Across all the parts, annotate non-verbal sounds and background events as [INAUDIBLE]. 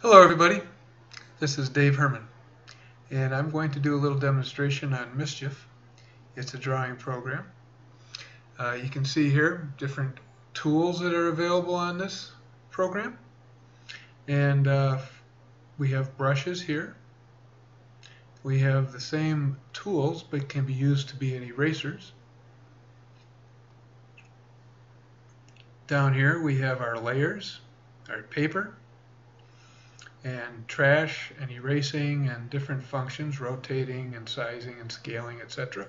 Hello everybody, this is Dave Herman and I'm going to do a little demonstration on Mischief. It's a drawing program. Uh, you can see here different tools that are available on this program and uh, we have brushes here. We have the same tools but can be used to be an erasers. Down here we have our layers, our paper, and trash and erasing and different functions, rotating and sizing and scaling, etc.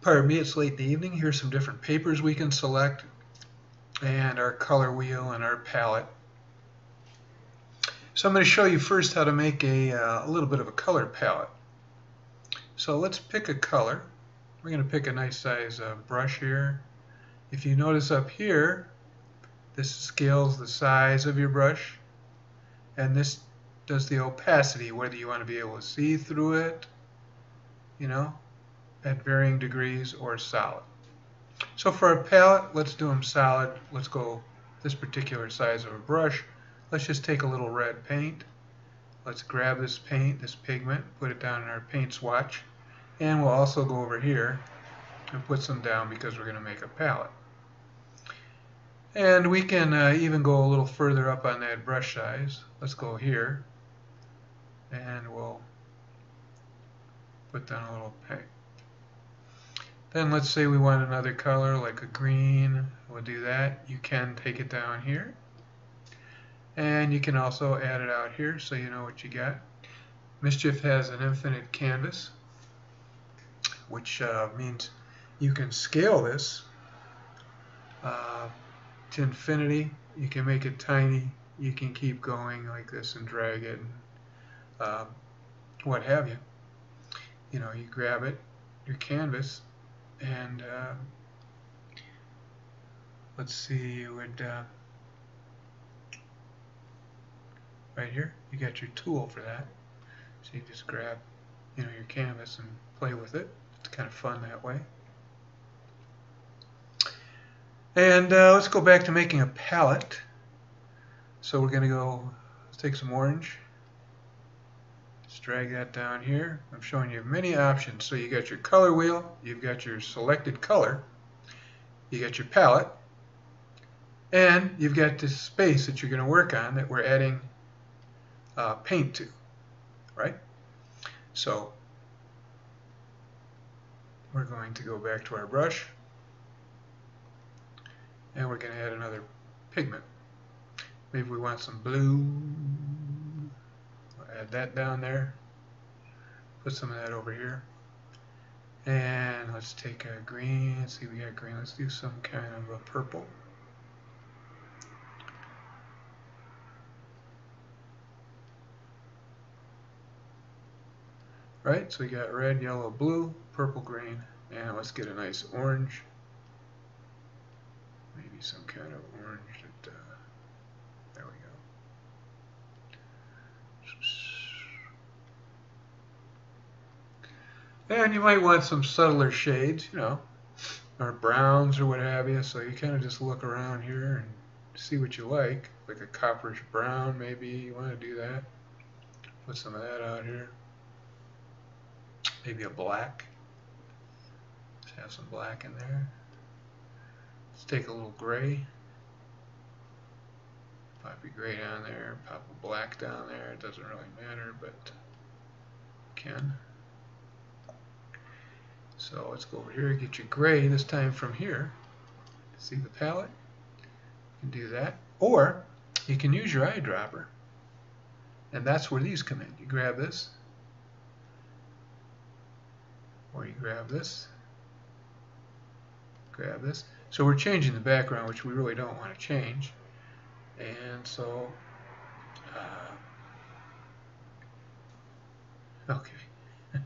Pardon me, it's late in the evening. Here's some different papers we can select and our color wheel and our palette. So I'm going to show you first how to make a, uh, a little bit of a color palette. So let's pick a color. We're going to pick a nice size uh, brush here. If you notice up here, this scales the size of your brush and this does the opacity, whether you want to be able to see through it, you know, at varying degrees or solid. So for a palette, let's do them solid. Let's go this particular size of a brush. Let's just take a little red paint. Let's grab this paint, this pigment, put it down in our paint swatch. And we'll also go over here and put some down because we're going to make a palette. And we can uh, even go a little further up on that brush size. Let's go here and we'll put down a little paint. Then let's say we want another color like a green. We'll do that. You can take it down here. And you can also add it out here so you know what you got. Mischief has an infinite canvas, which uh, means you can scale this uh, to infinity. You can make it tiny. You can keep going like this and drag it and um, what have you. You know, you grab it, your canvas, and uh, let's see, you would uh, right here, you got your tool for that. So you just grab, you know, your canvas and play with it. It's kind of fun that way. And uh, let's go back to making a palette. So we're going to go, let's take some orange. Let's drag that down here. I'm showing you many options. So you got your color wheel, you've got your selected color, you got your palette, and you've got this space that you're going to work on that we're adding uh, paint to, right? So we're going to go back to our brush and we're going to add another pigment. Maybe we want some blue. We'll add that down there. Put some of that over here. And let's take a green. Let's see, we got green. Let's do some kind of a purple. Right, so we got red, yellow, blue, purple, green, and let's get a nice orange maybe some kind of orange that, uh, there we go. And you might want some subtler shades, you know, or browns or what have you. So you kind of just look around here and see what you like, like a copperish brown maybe. You want to do that. Put some of that out here. Maybe a black. Just have some black in there. Take a little gray. Poppy gray down there, pop a black down there. It doesn't really matter, but can. So let's go over here, get your gray, this time from here. See the palette? You can do that. Or you can use your eyedropper. And that's where these come in. You grab this, or you grab this, grab this. So we're changing the background, which we really don't want to change. And so, uh, okay. [LAUGHS]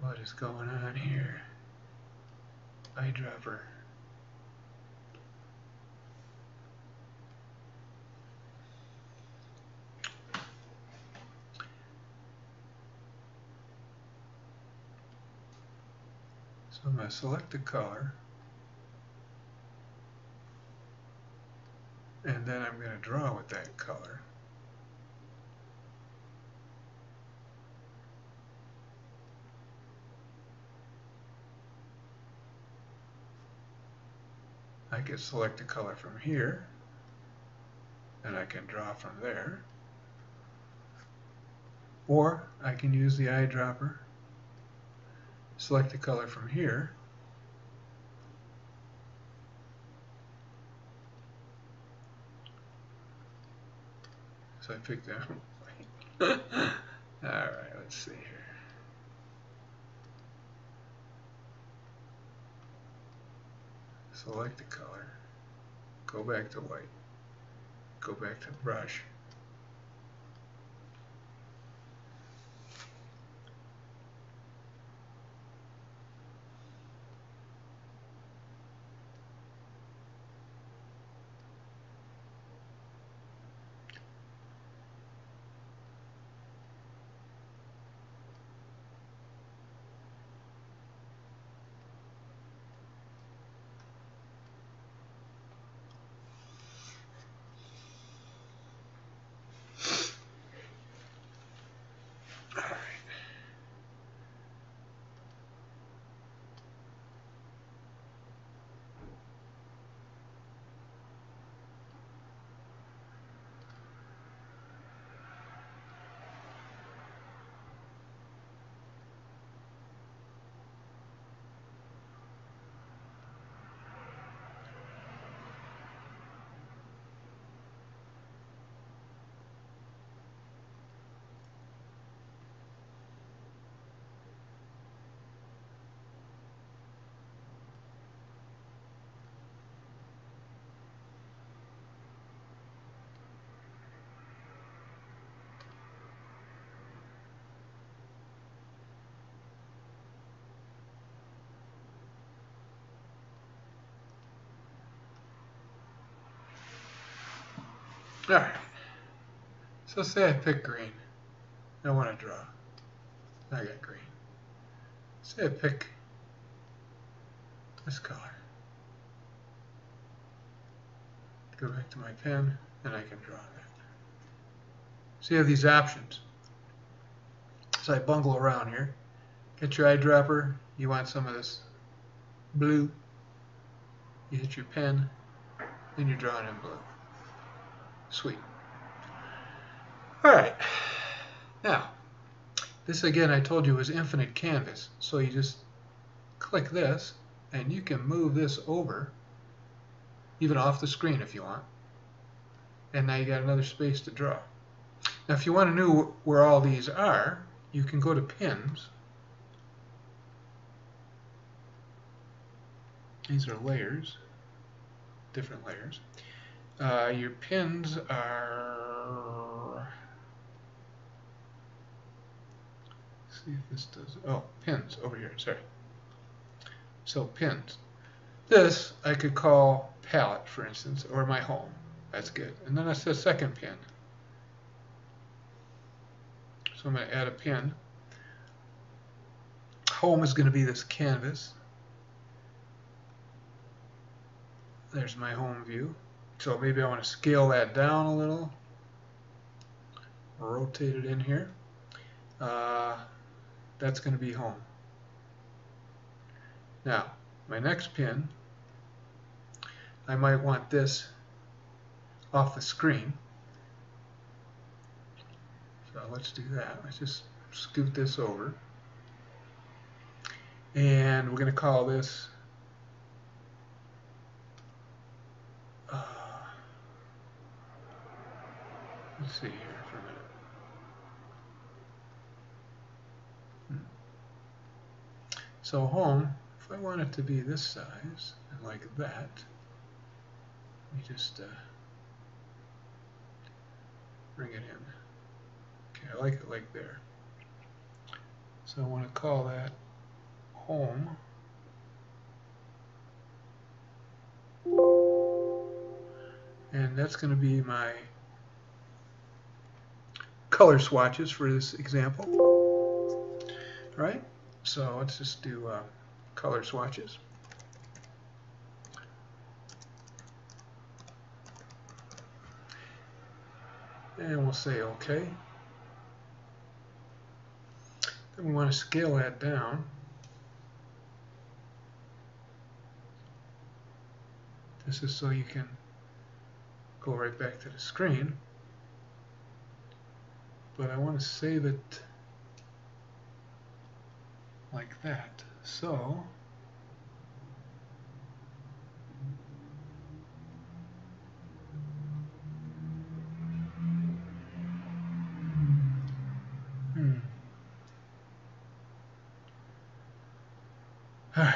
what is going on here? Eyedropper. So I'm going to select the color. and then I'm going to draw with that color. I can select a color from here and I can draw from there or I can use the eyedropper select a color from here. So I picked that [LAUGHS] alright let's see here. Select the color, go back to white, go back to brush, Alright. So say I pick green. I want to draw. I got green. Say I pick this color. Go back to my pen and I can draw that. So you have these options. So I bungle around here. Get your eyedropper. You want some of this blue. You hit your pen. and you're drawing in blue. Sweet. All right. Now, this again I told you was infinite canvas. So you just click this and you can move this over even off the screen if you want. And now you got another space to draw. Now if you want to know where all these are, you can go to pins. These are layers, different layers. Uh, your pins are, see if this does, oh, pins over here, sorry. So pins. This I could call palette, for instance, or my home. That's good. And then that's the second pin. So I'm going to add a pin. Home is going to be this canvas. There's my home view. So maybe I want to scale that down a little. Rotate it in here. Uh, that's going to be home. Now, my next pin, I might want this off the screen. So let's do that. Let's just scoot this over. And we're going to call this Let's see here for a minute. Hmm. So home, if I want it to be this size and like that, let me just uh, bring it in. Okay, I like it like there. So I want to call that home. And that's going to be my color swatches for this example. All right, so let's just do uh, color swatches. and we'll say OK. Then we want to scale that down. This is so you can go right back to the screen. But I want to save it like that. So hmm. Alright,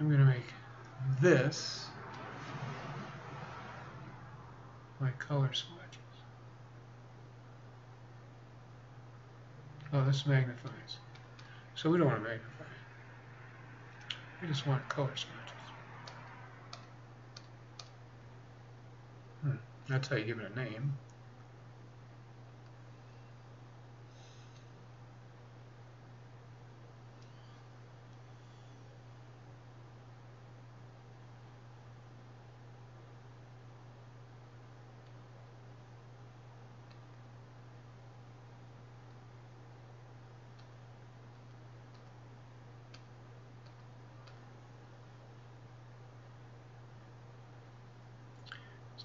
I'm going to make this my color swatches. Oh, this magnifies. So we don't want to magnify. We just want color swatches. Hmm. That's how you give it a name.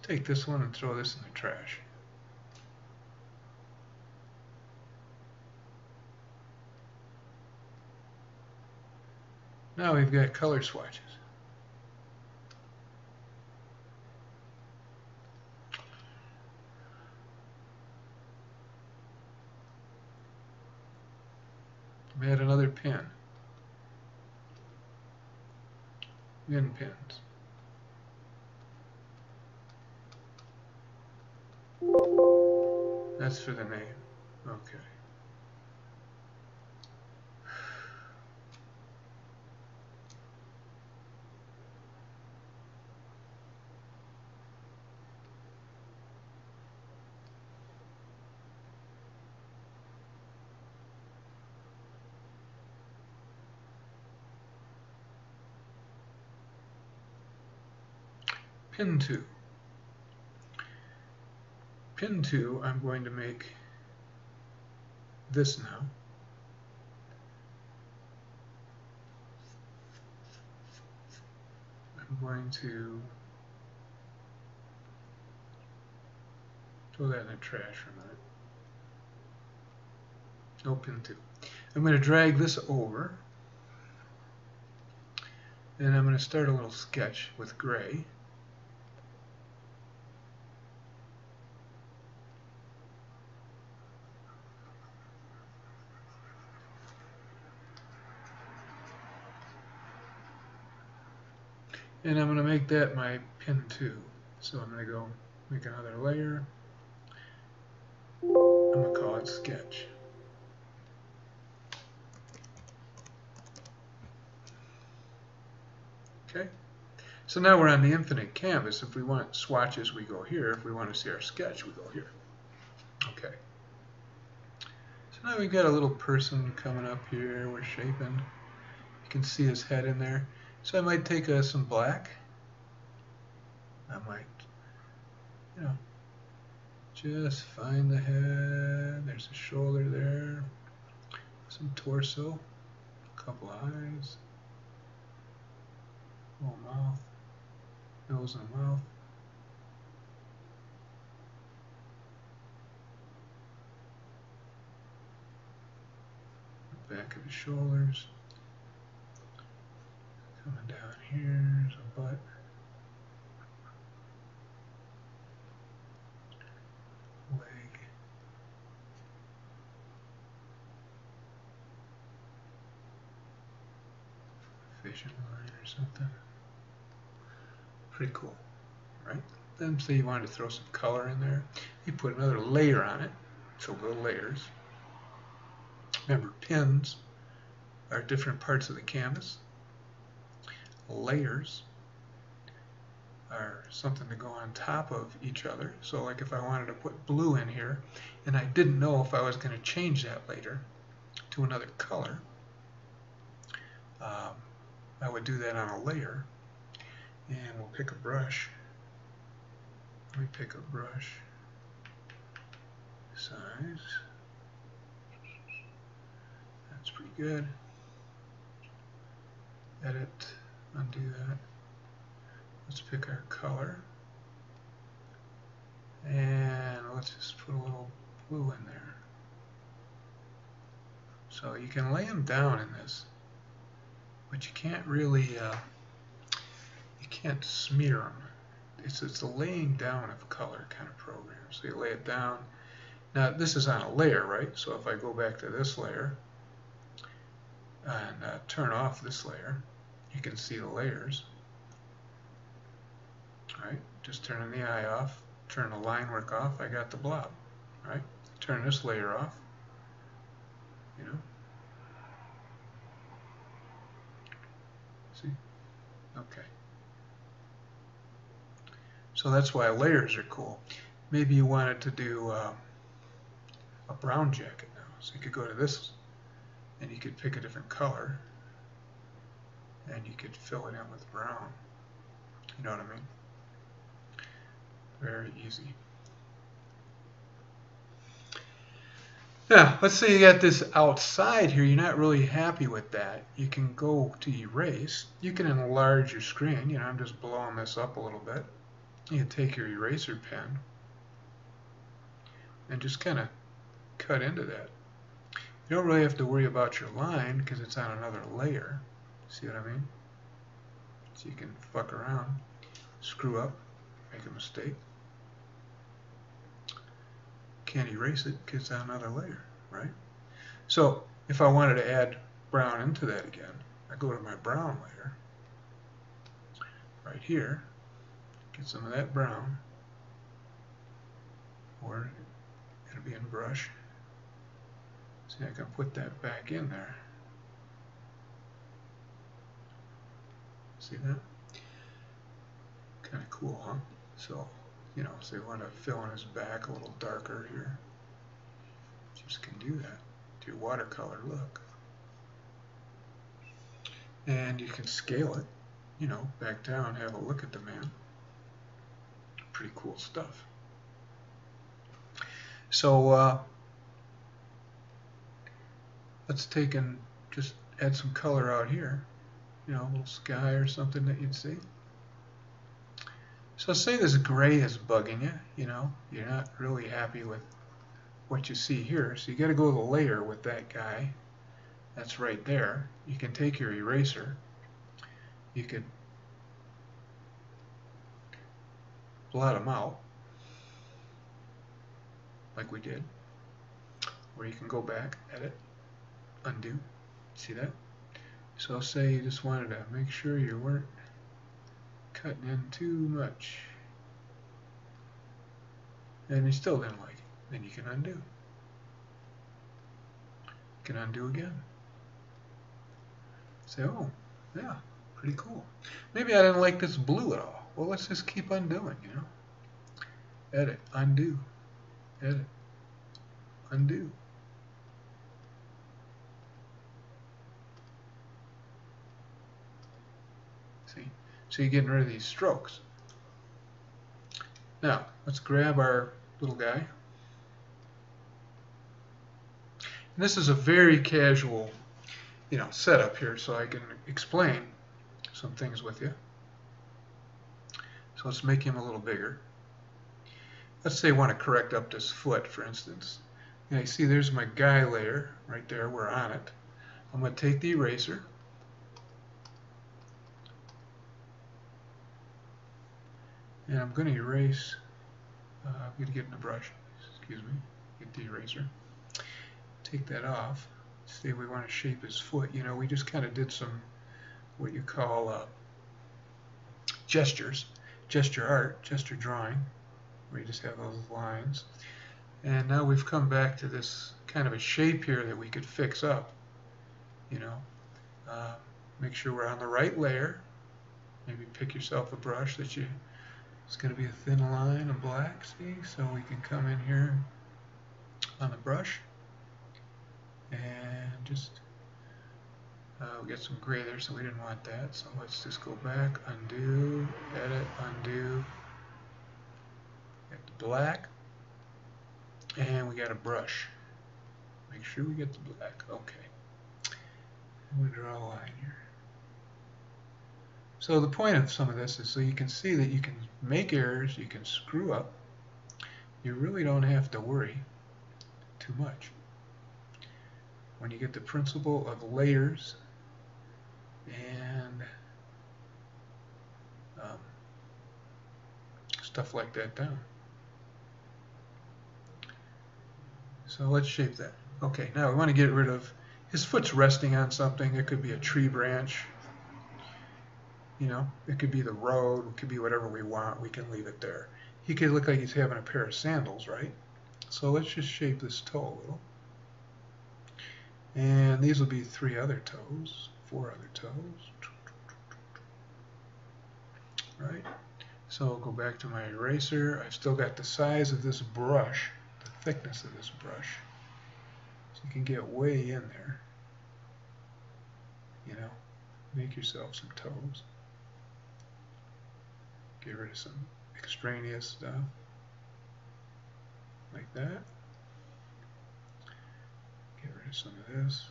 Take this one and throw this in the trash. Now we've got color swatches. Add another pin. Min pins. That's for the name. Okay. Pin 2 pin 2, I'm going to make this now. I'm going to throw that in the trash for a minute. No pin 2. I'm going to drag this over and I'm going to start a little sketch with gray. And I'm going to make that my pin 2 so I'm going to go make another layer. I'm going to call it sketch. Okay. So now we're on the infinite canvas. If we want swatches we go here. If we want to see our sketch we go here. Okay. So now we've got a little person coming up here. We're shaping. You can see his head in there so I might take uh, some black. I might, you know, just find the head. There's a shoulder there. Some torso. A couple eyes. Little mouth. Nose and mouth. Back of the shoulders. Coming down here's a butt. Leg. Fishing line or something. Pretty cool, right? Then say you wanted to throw some color in there. You put another layer on it. So go layers. Remember, pins are different parts of the canvas layers are something to go on top of each other. So like if I wanted to put blue in here and I didn't know if I was going to change that later to another color, um, I would do that on a layer and we'll pick a brush. Let me pick a brush. size. That's pretty good. Edit, undo that. Let's pick our color. And let's just put a little blue in there. So you can lay them down in this, but you can't really, uh, you can't smear them. It's, it's a laying down of color kind of program. So you lay it down. Now this is on a layer, right? So if I go back to this layer and uh, turn off this layer, you can see the layers. Right, just turning the eye off, turn the line work off, I got the blob. Right, turn this layer off, you know. See? Okay. So that's why layers are cool. Maybe you wanted to do uh, a brown jacket now. So you could go to this and you could pick a different color and you could fill it in with brown. You know what I mean? Very easy. Now, let's say you got this outside here, you're not really happy with that. You can go to erase. You can enlarge your screen. You know, I'm just blowing this up a little bit. You can take your eraser pen and just kind of cut into that. You don't really have to worry about your line because it's on another layer. See what I mean? So you can fuck around, screw up, make a mistake can't erase it because it's another layer, right? So if I wanted to add brown into that again, I go to my brown layer, right here, get some of that brown, or it'll be in brush. See, I can put that back in there. See that? Kind of cool, huh? So you know, so you want to fill in his back a little darker here. Just can do that Do watercolor look. And you can scale it, you know, back down, have a look at the man. Pretty cool stuff. So uh, let's take and just add some color out here. You know, a little sky or something that you'd see. So say this gray is bugging you, you know, you're not really happy with what you see here. So you got to go to the layer with that guy. That's right there. You can take your eraser. You could blot them out like we did. Or you can go back, edit, undo. See that? So say you just wanted to make sure you weren't cutting in too much. And you still didn't like it. Then you can undo. You can undo again. Say, oh, yeah, pretty cool. Maybe I didn't like this blue at all. Well, let's just keep undoing, you know. Edit, undo, edit, undo. So you're getting rid of these strokes. Now, let's grab our little guy. And this is a very casual, you know, setup here so I can explain some things with you. So let's make him a little bigger. Let's say I want to correct up this foot, for instance. And you see there's my guy layer right there. We're on it. I'm going to take the eraser And I'm going to erase, uh, I'm going to get in the brush, excuse me, get the eraser. Take that off. Say we want to shape his foot. You know, we just kind of did some, what you call uh, gestures, gesture art, gesture drawing, where you just have those lines. And now we've come back to this kind of a shape here that we could fix up. You know, uh, make sure we're on the right layer. Maybe pick yourself a brush that you it's going to be a thin line of black, see? So we can come in here on the brush and just, uh, we got some gray there, so we didn't want that. So let's just go back, undo, edit, undo, get the black, And we got a brush. Make sure we get the black. Okay. we draw a line here. So the point of some of this is so you can see that you can make errors, you can screw up. You really don't have to worry too much. When you get the principle of layers and um, stuff like that down. So let's shape that. Okay, now we want to get rid of, his foot's resting on something. It could be a tree branch. You know, it could be the road. It could be whatever we want. We can leave it there. He could look like he's having a pair of sandals, right? So let's just shape this toe a little. And these will be three other toes, four other toes. Right? So I'll go back to my eraser. I've still got the size of this brush, the thickness of this brush. So you can get way in there. You know, make yourself some toes. Get rid of some extraneous stuff. Like that. Get rid of some of this.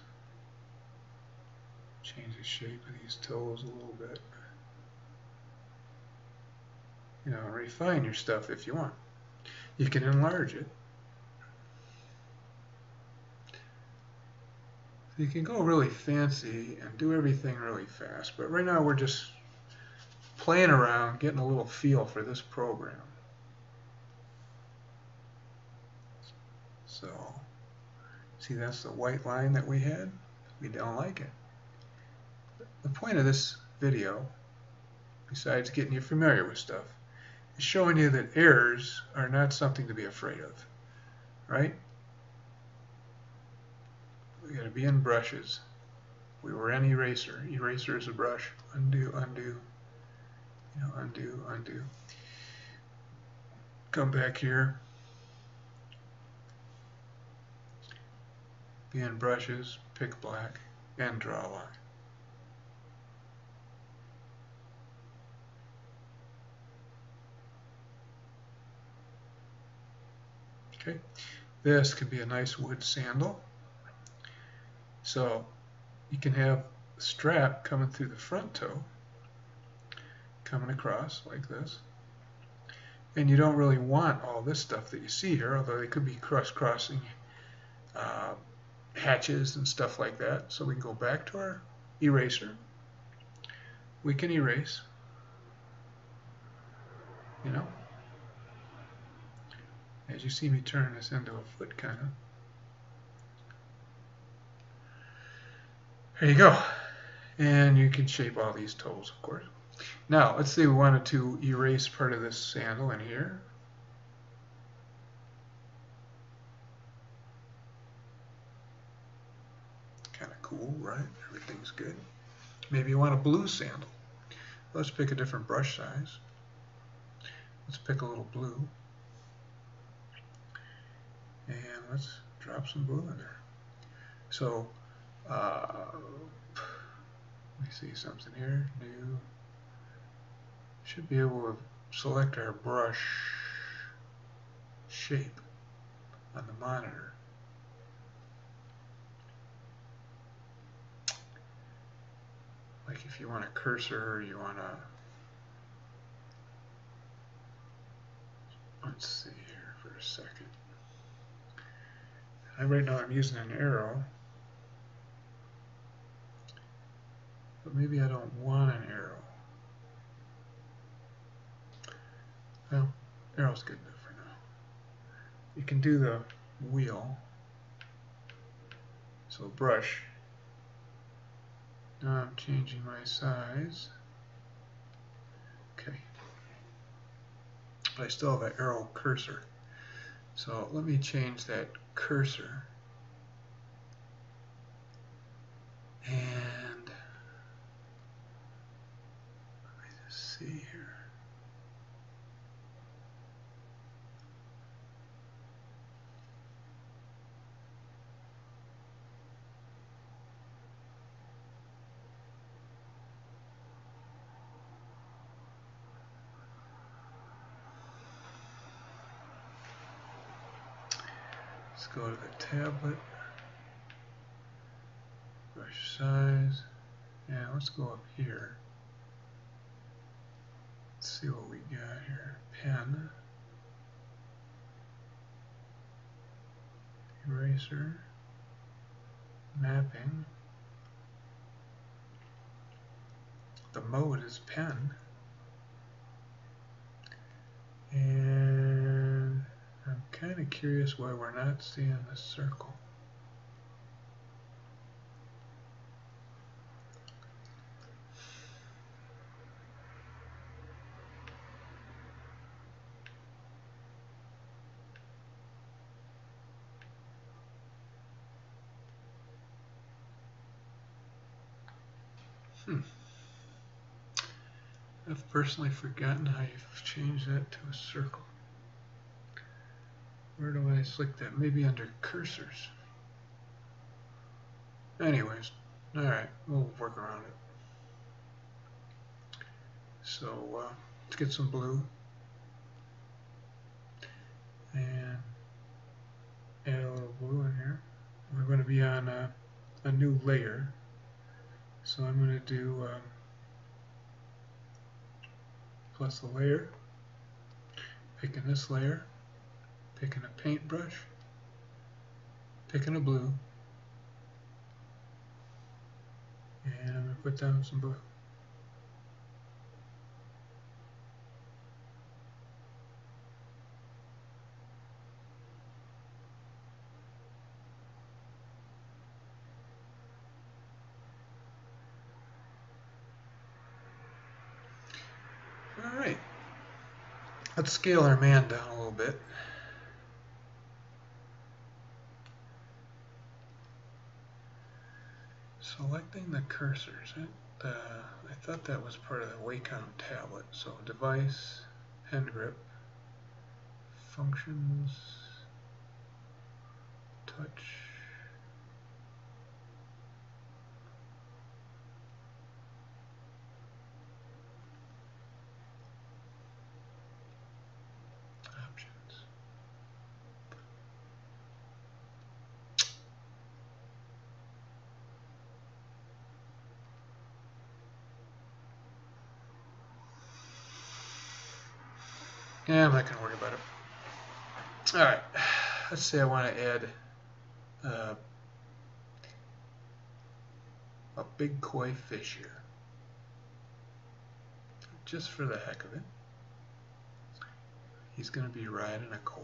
Change the shape of these toes a little bit. You know, refine your stuff if you want. You can enlarge it. you can go really fancy and do everything really fast. But right now we're just playing around, getting a little feel for this program. So, see that's the white line that we had? We don't like it. The point of this video, besides getting you familiar with stuff, is showing you that errors are not something to be afraid of, right? We got to be in brushes. We were in eraser. Eraser is a brush. Undo, undo, you know, undo, undo. Come back here. Be in brushes, pick black, and draw a line. Okay, this could be a nice wood sandal. So you can have strap coming through the front toe, coming across like this. And you don't really want all this stuff that you see here, although they could be cross-crossing uh, hatches and stuff like that. So we can go back to our eraser. We can erase, you know, as you see me turn this into a foot kind of. There you go. And you can shape all these toes, of course. Now, let's say we wanted to erase part of this sandal in here. Kind of cool, right? Everything's good. Maybe you want a blue sandal. Let's pick a different brush size. Let's pick a little blue. And let's drop some blue in there. So, uh, let me see something here. New. Should be able to select our brush shape on the monitor. Like if you want a cursor, you want to let's see here for a second. I, right now I'm using an arrow. But maybe I don't want an arrow. Well, arrow's good enough for now. You can do the wheel. So brush. Now I'm changing my size. Okay. But I still have an arrow cursor. So let me change that cursor. And go to the tablet. Brush size. Yeah, let's go up here. Let's see what we got here. Pen. Eraser. Mapping. The mode is pen. And kind of curious why we're not seeing the circle. Hmm. I've personally forgotten how you change that to a circle. Where do I select that? Maybe under cursors. Anyways, alright, we'll work around it. So uh, let's get some blue and add a little blue in here. We're going to be on a, a new layer. So I'm going to do um, plus a layer, picking this layer, picking a paintbrush, picking a blue, and I'm going to put down some blue. Alright, let's scale our man down a little bit. Selecting the cursors. I thought that was part of the Wacom tablet. So device, hand grip, functions, touch, options. Yeah, I'm not going to worry about it. All right, [SIGHS] let's say I want to add uh, a big koi fish here, just for the heck of it. He's going to be riding a koi.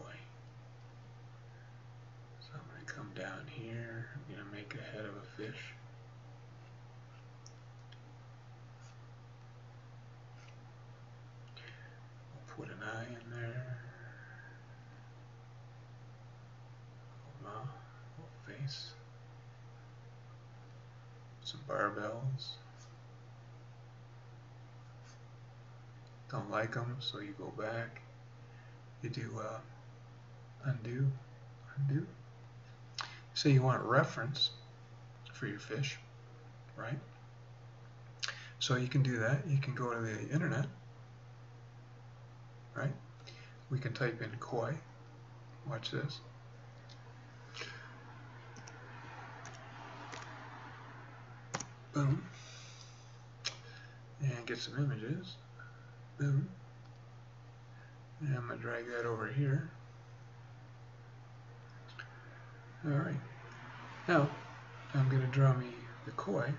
So I'm going to come down here. I'm going to make a head of a fish. Put an eye in there. Little face. Some barbels. Don't like them, so you go back you do uh, undo, undo. So you want a reference for your fish, right? So you can do that. You can go to the internet, right? We can type in koi. Watch this. Boom. And get some images. Boom. And I'm going to drag that over here. Alright. Now, I'm going to draw me the koi.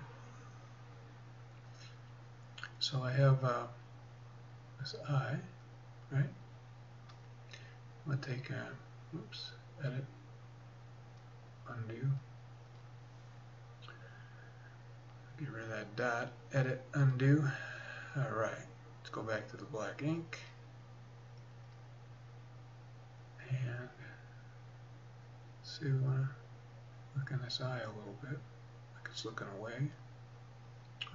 So I have uh, this eye, right? To take, a, oops, edit, undo. Get rid of that dot, edit, undo. Alright, let's go back to the black ink. And see, we want to look in this eye a little bit, like it's looking away,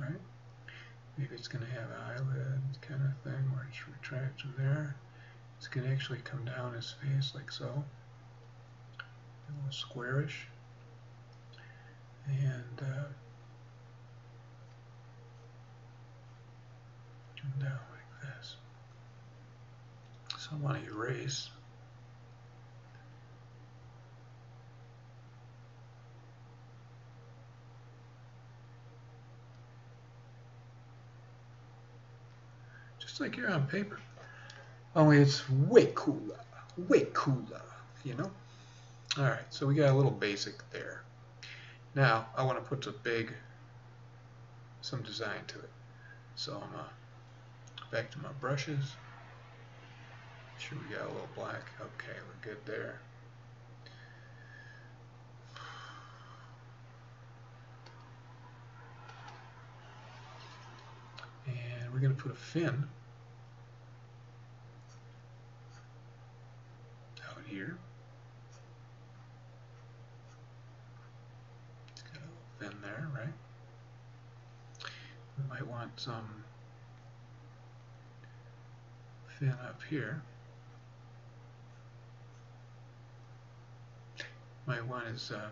right? Maybe it's going to have an eyelid kind of thing where it's retracts from there. It's going to actually come down his face like so, a little squarish. And uh, come down like this. So I want to erase just like you're on paper. Only it's way cooler, way cooler, you know? All right, so we got a little basic there. Now, I want to put some big, some design to it. So I'm uh, back to my brushes. Sure we got a little black. Okay, we're good there. And we're going to put a fin out here. It's a little fin there, right? We might want some fin up here. Might want his uh,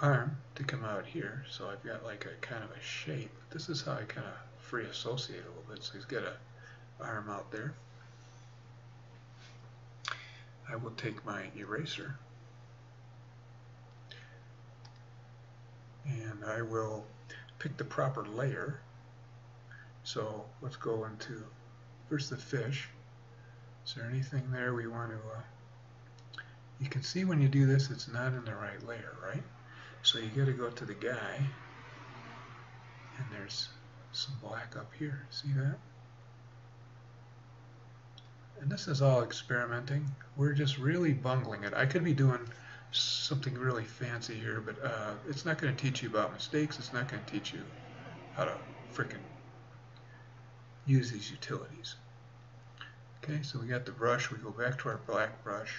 arm to come out here, so I've got like a kind of a shape. This is how I kind of free associate a little bit. So he's got a arm out there. I will take my eraser and I will pick the proper layer. So let's go into first the fish. Is there anything there we want to uh, you can see when you do this it's not in the right layer, right? So you got to go to the guy, and there's some black up here. See that? And this is all experimenting. We're just really bungling it. I could be doing something really fancy here, but uh, it's not going to teach you about mistakes. It's not going to teach you how to frickin' use these utilities. Okay, so we got the brush. We go back to our black brush.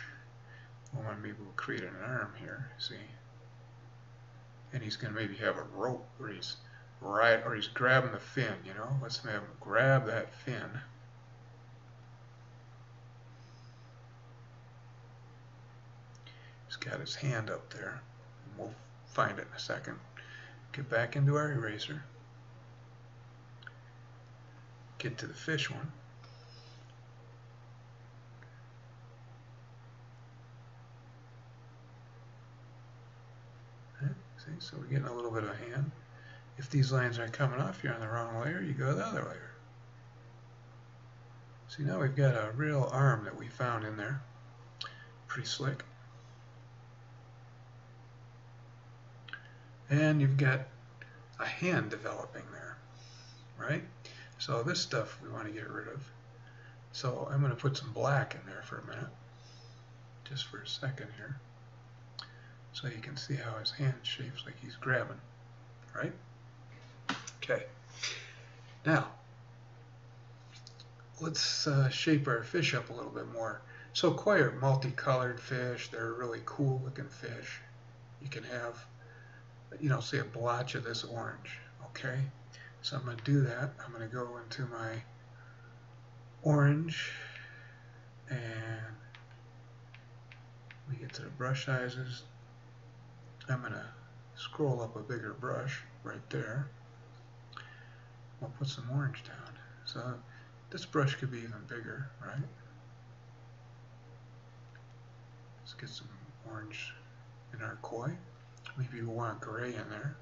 We want to maybe we'll create an arm here. See? and he's going to maybe have a rope or he's right or he's grabbing the fin you know let's have him grab that fin got his hand up there we'll find it in a second get back into our eraser get to the fish one eh, See, so we're getting a little bit of a hand. If these lines aren't coming off, you're on the wrong layer, you go to the other layer. See, now we've got a real arm that we found in there. Pretty slick. And you've got a hand developing there, right? So this stuff we want to get rid of. So I'm going to put some black in there for a minute, just for a second here so you can see how his hand shapes like he's grabbing, right? Okay. Now, let's uh, shape our fish up a little bit more. So quite multicolored fish. They're really cool looking fish. You can have, you know, see a blotch of this orange, okay? So I'm going to do that. I'm going to go into my orange and we get to the brush sizes I'm going to scroll up a bigger brush right there. We'll put some orange down. So this brush could be even bigger, right? Let's get some orange in our koi. Maybe we want gray in there.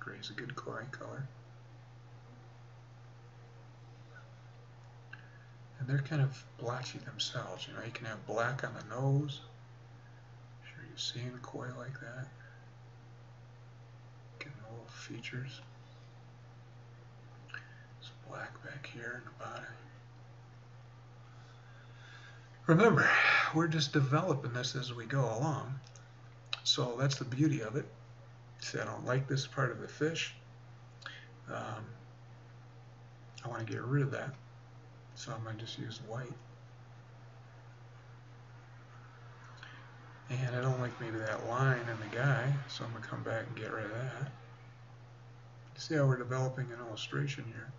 Gray is a good koi color. And they're kind of blotchy themselves. You know, you can have black on the nose, Sure, you seeing koi like that? Getting the little features. Some black back here in the body. Remember, we're just developing this as we go along. So that's the beauty of it. See, I don't like this part of the fish. Um, I want to get rid of that. So I'm going to just use white. And I don't like maybe that line in the guy, so I'm going to come back and get rid of that. See how we're developing an illustration here.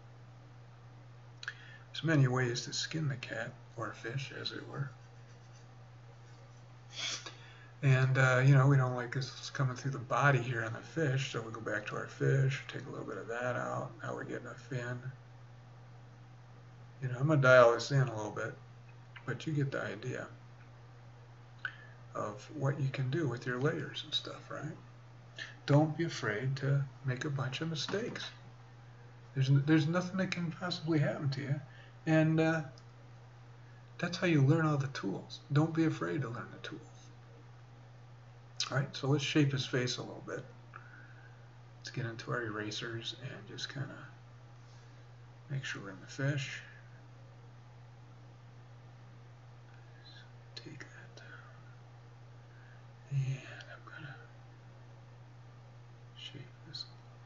There's many ways to skin the cat, or fish as it were. And, uh, you know, we don't like this coming through the body here on the fish, so we go back to our fish, take a little bit of that out. Now we're getting a fin. You know, I'm going to dial this in a little bit, but you get the idea of what you can do with your layers and stuff, right? Don't be afraid to make a bunch of mistakes. There's there's nothing that can possibly happen to you, and uh, that's how you learn all the tools. Don't be afraid to learn the tools. All right, so let's shape his face a little bit. Let's get into our erasers and just kind of make sure we're in the fish. Take that down. And I'm going to shape this a little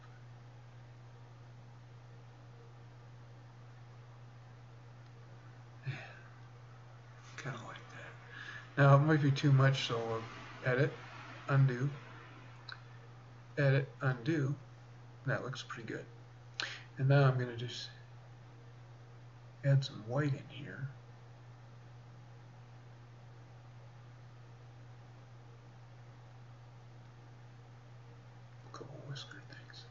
bit. Yeah, kind of like that. Now it might be too much, so we'll edit undo, edit, undo. That looks pretty good. And now I'm going to just add some white in here. A couple whisker things.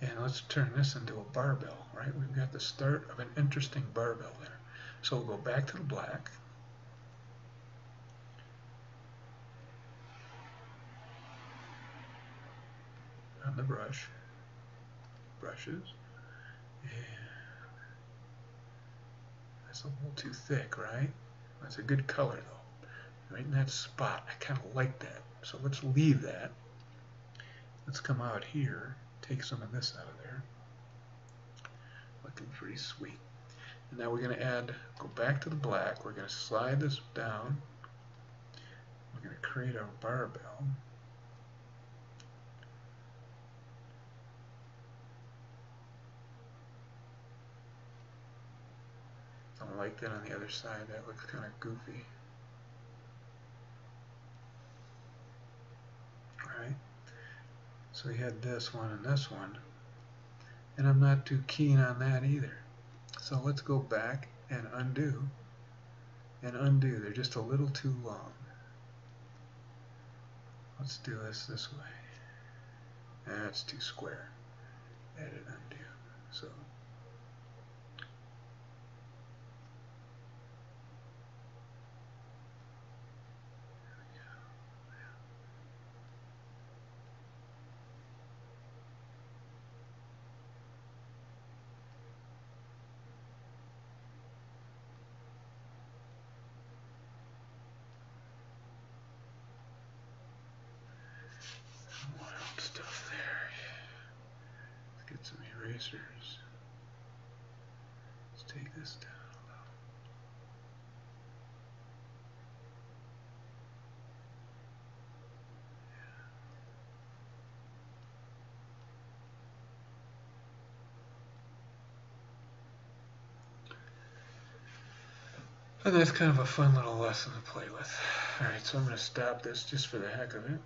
And let's turn this into a barbel, right? We've got the start of an interesting barbel there. So we'll go back to the black. On the brush, brushes, and that's a little too thick, right? That's a good color though. Right in that spot, I kind of like that. So let's leave that. Let's come out here, take some of this out of there. Looking pretty sweet. And now we're going to add, go back to the black, we're going to slide this down. We're going to create our barbel. Like that on the other side. That looks kind of goofy. Right? So we had this one and this one. And I'm not too keen on that either. So let's go back and undo. And undo. They're just a little too long. Let's do this this way. That's too square. Edit undo. So erasers. Let's take this down a little. And that's kind of a fun little lesson to play with. Alright, so I'm going to stop this just for the heck of it.